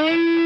Bye.